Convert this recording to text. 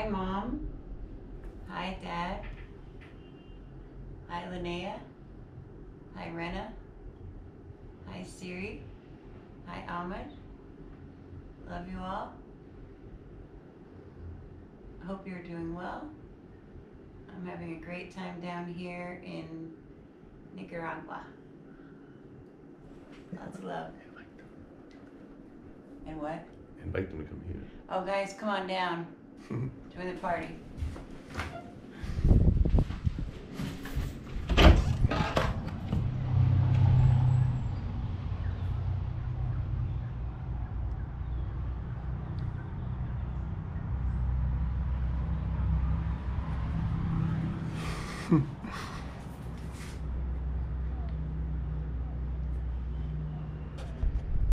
Hi, Mom. Hi, Dad. Hi, Linnea. Hi, Rena. Hi, Siri. Hi, Ahmed. Love you all. I hope you're doing well. I'm having a great time down here in Nicaragua. Lots of love. And what? Invite them to come here. Oh, guys, come on down. Mm-hmm. Join the party.